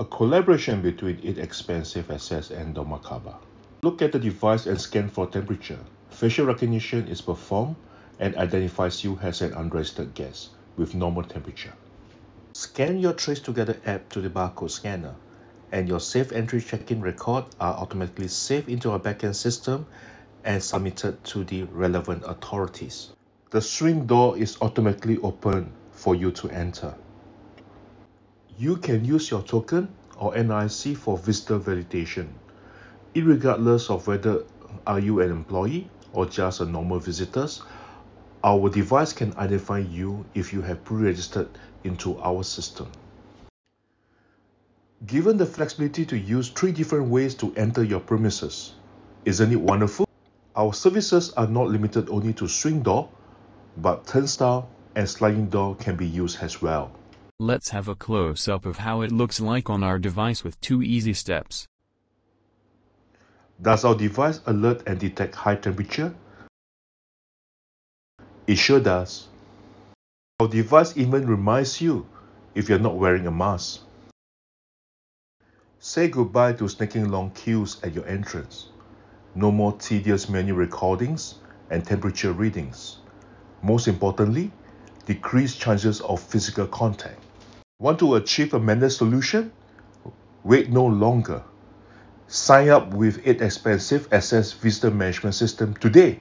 a collaboration between 8xpand SafeAccess and dormakaba. Look at the device and scan for temperature. Facial recognition is performed and identifies you as an unregistered guest with normal temperature. Scan your TraceTogether app to the barcode scanner and your safe entry check-in record are automatically saved into our backend system and submitted to the relevant authorities. The swing door is automatically open for you to enter. You can use your token or NIC for visitor validation, regardless of whether are you an employee or just a normal visitors. Our device can identify you if you have pre-registered into our system. Given the flexibility to use three different ways to enter your premises, isn't it wonderful? Our services are not limited only to swing door, but turnstile and sliding door can be used as well. Let's have a close-up of how it looks like on our device with two easy steps. Does our device alert and detect high temperature? It sure does. Our device even reminds you if you're not wearing a mask. Say goodbye to snaking long queues at your entrance. No more tedious menu recordings and temperature readings. Most importantly, decrease chances of physical contact. Want to achieve a managed solution? Wait no longer. Sign up with 8xpand SafeAccess Visitor Management System today